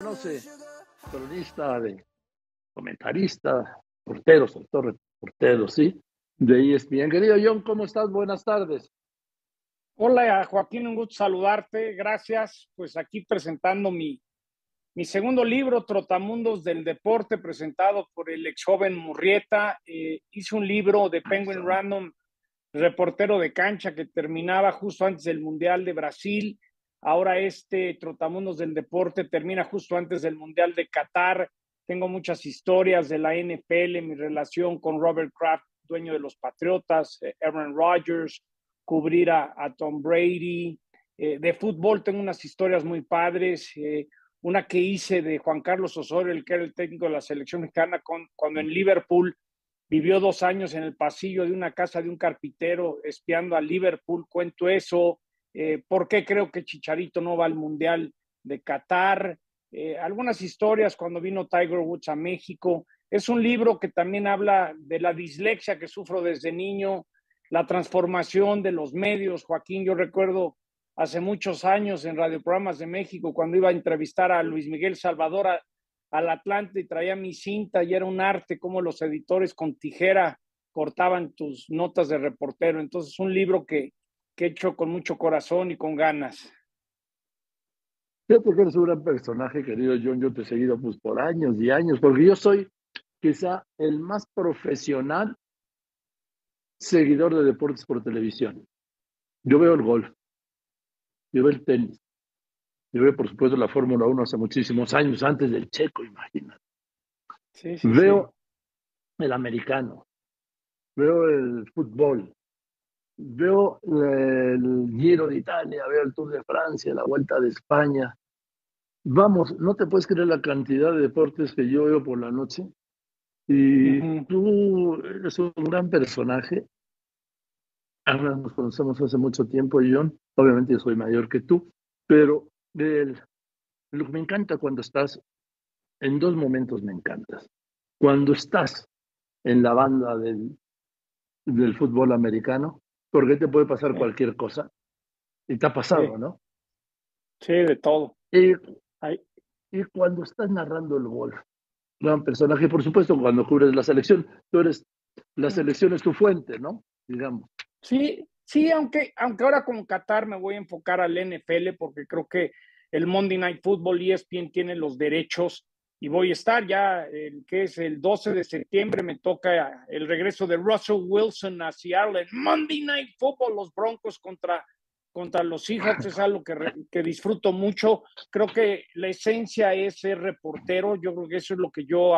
conoce, cronista, de comentarista, portero, sobre portero, ¿sí? De ESPN. Querido John, ¿cómo estás? Buenas tardes. Hola, Joaquín, un gusto saludarte. Gracias. Pues aquí presentando mi, mi segundo libro, Trotamundos del Deporte, presentado por el ex joven Murrieta. Eh, hice un libro de Penguin Random, reportero de cancha, que terminaba justo antes del Mundial de Brasil. Ahora este Trotamundos del Deporte termina justo antes del Mundial de Qatar. Tengo muchas historias de la NFL, mi relación con Robert Kraft, dueño de los Patriotas, eh, Aaron Rodgers, cubrir a, Tom Brady. Eh, de fútbol tengo unas historias muy padres. Eh, una que hice de Juan Carlos Osorio, el que era el técnico de la selección mexicana, cuando en Liverpool vivió dos años en el pasillo de una casa de un carpintero espiando a Liverpool. Cuento eso. Eh, por qué creo que Chicharito no va al Mundial de Qatar, eh, algunas historias cuando vino Tiger Woods a México. Es un libro que también habla de la dislexia que sufro desde niño, la transformación de los medios. Joaquín, yo recuerdo hace muchos años en radioprogramas de México cuando iba a entrevistar a Luis Miguel Salvador al Atlante y traía mi cinta y era un arte como los editores con tijera cortaban tus notas de reportero. Entonces, un libro que, que he hecho con mucho corazón y con ganas. Yo porque eres un gran personaje, querido John. Yo te he seguido pues, por años y años, porque yo soy quizá el más profesional seguidor de deportes por televisión. Yo veo el golf, yo veo el tenis, yo veo por supuesto la Fórmula 1 hace muchísimos años, antes del checo, imagínate. veo el americano, veo el fútbol, veo el Giro de Italia, veo el Tour de Francia, la Vuelta de España. Vamos, no te puedes creer la cantidad de deportes que yo veo por la noche. Y tú eres un gran personaje. Ahora nos conocemos hace mucho tiempo, John. Obviamente yo soy mayor que tú, pero lo que me encanta cuando estás, en dos momentos me encantas. Cuando estás en la banda del, del fútbol americano, porque te puede pasar cualquier cosa. Y te ha pasado, ¿no? Sí, de todo. Y, y, cuando estás narrando el golf, gran personaje, por supuesto, cuando cubres la selección, tú eres, la selección es tu fuente, ¿no? Digamos. Sí, sí, aunque, aunque ahora con Qatar me voy a enfocar al NFL porque creo que el Monday Night Football ESPN tiene los derechos y voy a estar ya, el que es el 12 de septiembre, me toca el regreso de Russell Wilson a Seattle en Monday Night Football, los Broncos contra, contra los Seahawks, es algo que, que disfruto mucho. Creo que la esencia es ser reportero, yo creo que eso es lo que yo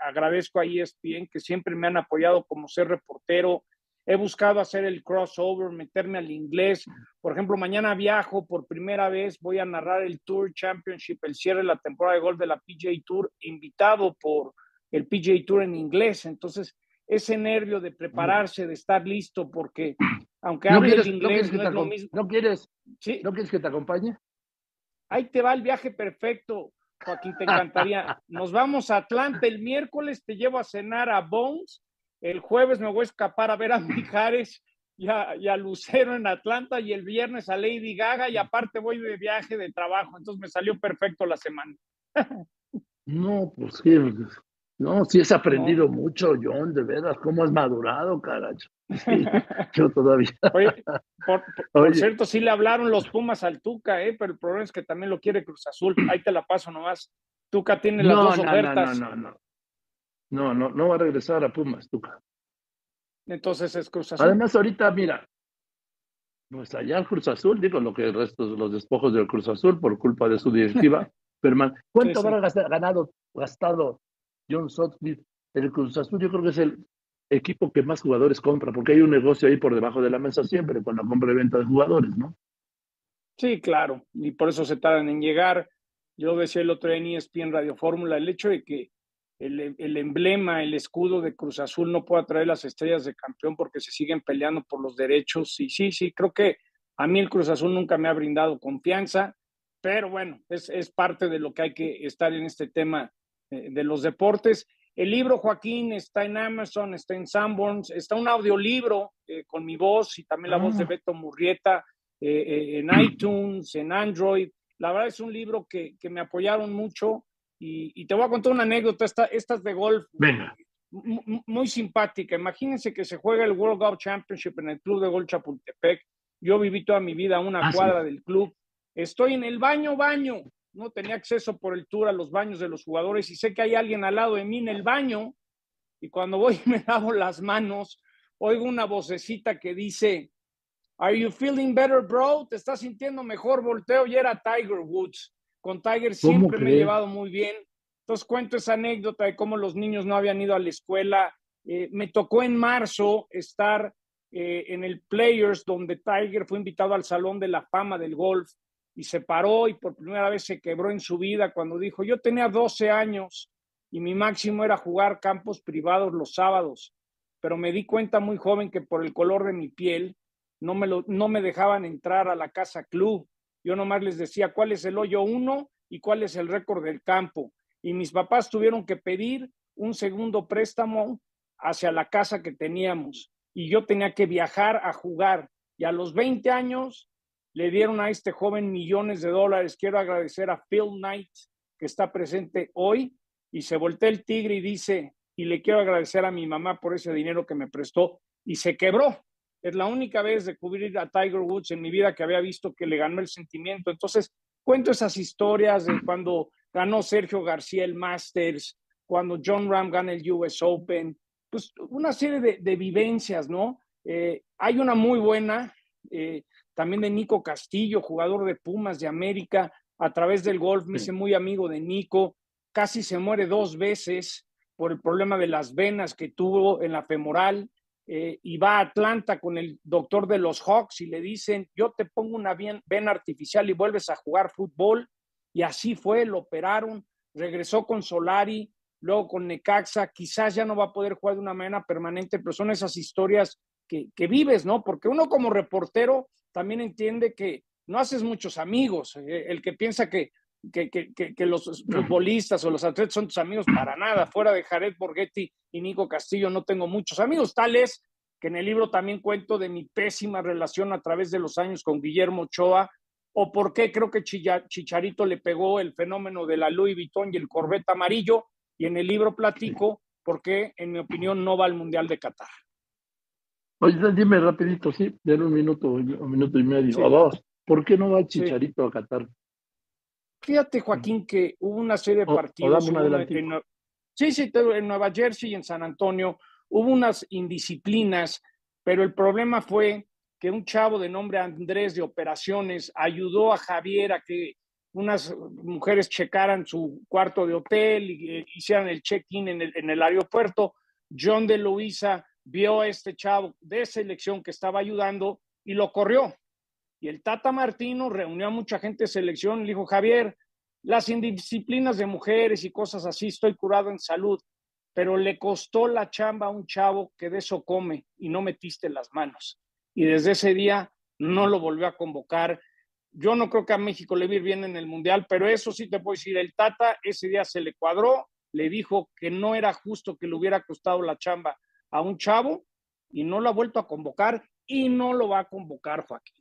agradezco a ESPN, que siempre me han apoyado como ser reportero, He buscado hacer el crossover, meterme al inglés. Por ejemplo, mañana viajo por primera vez, voy a narrar el Tour Championship, el cierre de la temporada de golf de la PGA Tour, invitado por el PGA Tour en inglés. Entonces, ese nervio de prepararse, de estar listo, porque aunque hable el inglés, no, es lo mismo. ¿No quieres, ¿Sí? ¿No quieres que te acompañe? Ahí te va el viaje perfecto, Joaquín, te encantaría. Nos vamos a Atlanta el miércoles, te llevo a cenar a Bones el jueves me voy a escapar a ver a Mijares y a, Lucero en Atlanta y el viernes a Lady Gaga y aparte voy de viaje de trabajo, entonces me salió perfecto la semana. No, pues sí, no, sí has aprendido mucho, John, de veras, cómo has madurado, carajo. yo todavía. Oye, por, cierto, sí le hablaron los Pumas al Tuca, ¿eh? pero el problema es que también lo quiere Cruz Azul. Ahí te la paso nomás. Tuca tiene las dos ofertas. No, no, no, no, no, no va a regresar a Pumas, Tuca. Entonces es Cruz Azul. Además, ahorita, mira, pues allá Cruz Azul, digo lo que el resto de los despojos del Cruz Azul por culpa de su directiva. Pero, ¿cuánto habrá ganado, gastado John Sutcliffe? El Cruz Azul, yo creo que es el equipo que más jugadores compra, porque hay un negocio ahí por debajo de la mesa siempre con la compra y venta de jugadores, ¿no? Sí, claro, y por eso se tardan en llegar. Yo decía el otro día en ESPN Radio Fórmula, el hecho de que el, emblema, el escudo de Cruz Azul no puede traer las estrellas de campeón porque se siguen peleando por los derechos. Y sí, sí, creo que a mí el Cruz Azul nunca me ha brindado confianza, pero bueno, es, parte de lo que hay que estar en este tema eh, de los deportes. El libro, Joaquín, está en Amazon, está en Sanborns, está un audiolibro eh, con mi voz y también la voz de ah. Beto Murrieta eh, en iTunes, en Android, La verdad es un libro que, que me apoyaron mucho y, te voy a contar una anécdota, esta, esta es de golf. Venga. Muy, simpática. Imagínense que se juega el World Golf Championship en el Club de Golf Chapultepec. Yo viví toda mi vida a una ah, cuadra del club. Estoy en el baño, baño. No tenía acceso por el tour a los baños de los jugadores y sé que hay alguien al lado de mí en el baño. Y cuando voy y me lavo las manos, oigo una vocecita que dice, Are you feeling better, bro? ¿Te estás sintiendo mejor? Volteo y era Tiger Woods. Con Tiger siempre me he llevado muy bien. Entonces cuento esa anécdota de cómo los niños no habían ido a la escuela. Eh, me tocó en marzo estar eh, en el Players, donde Tiger fue invitado al Salón de la Fama del Golf y se paró y por primera vez se quebró en su vida cuando dijo, yo tenía 12 años y mi máximo era jugar campos privados los sábados, pero me di cuenta muy joven que por el color de mi piel no me, lo, no me dejaban entrar a la casa club yo nomás les decía cuál es el hoyo uno y cuál es el récord del campo. Y mis papás tuvieron que pedir un segundo préstamo hacia la casa que teníamos. Y yo tenía que viajar a jugar. Y a los 20 años le dieron a este joven millones de dólares. Quiero agradecer a Phil Knight, que está presente hoy. Y se voltea el tigre y dice, y le quiero agradecer a mi mamá por ese dinero que me prestó. Y se quebró. Es la única vez de cubrir a Tiger Woods en mi vida que había visto que le ganó el sentimiento. Entonces, cuento esas historias de cuando ganó Sergio García el Masters, cuando John Ram gana el US Open, pues una serie de, vivencias, ¿no? Eh, hay una muy buena, eh, también de Nico Castillo, jugador de Pumas de América, a través del golf, me hice muy amigo de Nico, casi se muere dos veces por el problema de las venas que tuvo en la femoral. Eh, y va a Atlanta con el doctor de los Hawks y le dicen, yo te pongo una vena artificial y vuelves a jugar fútbol. Y así fue, lo operaron, regresó con Solari, luego con Necaxa, quizás ya no va a poder jugar de una manera permanente, pero son esas historias que, que vives, ¿no? Porque uno como reportero también entiende que no haces muchos amigos. Eh, el que piensa que, que, que, que, los futbolistas o los atletas son tus amigos, para nada. Fuera de Jared Borghetti y Nico Castillo no tengo muchos amigos, tales que en el libro también cuento de mi pésima relación a través de los años con Guillermo Ochoa, o por qué creo que Chicharito le pegó el fenómeno de la Louis Vuitton y el Corvette amarillo, y en el libro platico por qué, en mi opinión, no va al Mundial de Qatar. Oye, dime rapidito, sí, de un minuto, un minuto y medio, o dos. ¿Por qué no va Chicharito a Qatar? Fíjate, Joaquín, que hubo una serie de partidos. en, sí, sí, en Nueva Jersey y en San Antonio hubo unas indisciplinas, pero el problema fue que un chavo de nombre Andrés de Operaciones ayudó a Javier a que unas mujeres checaran su cuarto de hotel y eh, hicieran el check-in en el, en el aeropuerto. John de Luisa vio a este chavo de selección que estaba ayudando y lo corrió. Y el Tata Martino reunió a mucha gente de selección y dijo, Javier, las indisciplinas de mujeres y cosas así, estoy curado en salud, pero le costó la chamba a un chavo que de eso come y no metiste las manos. Y desde ese día no lo volvió a convocar. Yo no creo que a México le ir bien en el Mundial, pero eso sí te puedo decir, el Tata ese día se le cuadró, le dijo que no era justo que le hubiera costado la chamba a un chavo y no lo ha vuelto a convocar y no lo va a convocar, Joaquín.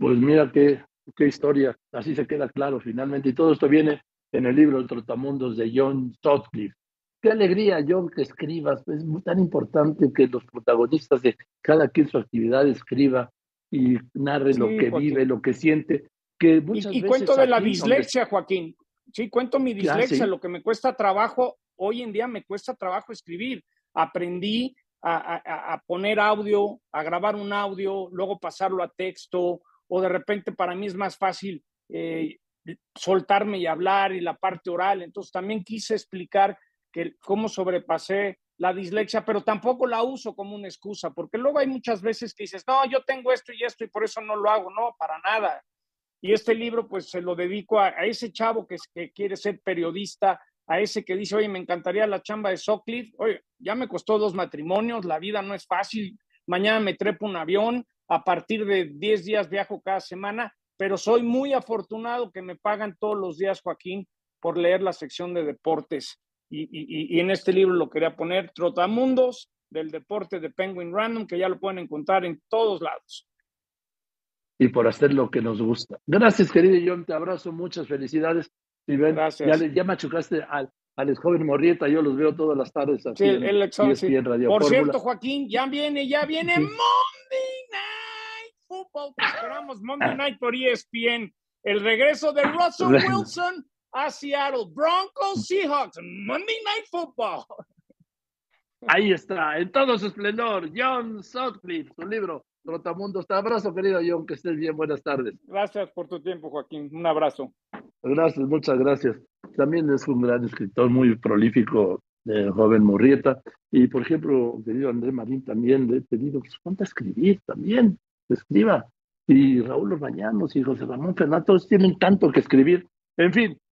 Pues mira qué, qué historia, así se queda claro finalmente. Y todo esto viene en el libro El Trotamundos de John Sutcliffe. Qué alegría, John, que escribas. Es muy tan importante que los protagonistas de cada quien su actividad escriba y narre lo que vive, lo que siente. Que muchas y, cuento de la dislexia, Joaquín. Sí, cuento mi dislexia, lo que me cuesta trabajo, hoy en día me cuesta trabajo escribir. Aprendí a, a, poner audio, a grabar un audio, luego pasarlo a texto, o de repente para mí es más fácil eh, soltarme y hablar y la parte oral. Entonces también quise explicar que cómo sobrepasé la dislexia, pero tampoco la uso como una excusa, porque luego hay muchas veces que dices, no, yo tengo esto y esto y por eso no lo hago, no, para nada. Y este libro pues se lo dedico a, ese chavo que, que, quiere ser periodista, a ese que dice, oye, me encantaría la chamba de Socliffe, oye, ya me costó dos matrimonios, la vida no es fácil, mañana me trepo un avión, a partir de 10 días viajo cada semana, pero soy muy afortunado que me pagan todos los días, Joaquín, por leer la sección de deportes. Y, en este libro lo quería poner, Trotamundos del deporte de Penguin Random, que ya lo pueden encontrar en todos lados. y por hacer lo que nos gusta. Gracias, querido John, te abrazo, muchas felicidades. Y ven, Gracias. Ya, ya machucaste al, al joven Morrieta, yo los veo todas las tardes sí, el Por cierto, Joaquín, ya viene, ya viene Esperamos Monday Night por ESPN. El regreso de Russell Wilson a Seattle. Broncos Seahawks. Monday Night Football. Ahí está, en todo su esplendor, John Sutcliffe, su libro Trotamundos. Te abrazo, querido John, que estés bien, buenas tardes. Gracias por tu tiempo, Joaquín. Un abrazo. Gracias, muchas gracias. También es un gran escritor, muy prolífico, de joven Murrieta. Y, por ejemplo, querido Andrés Marín, también le he pedido ponga a escribir también, escriba. Y Raúl Orbañanos y José Ramón Fernández, tienen tanto que escribir. En fin,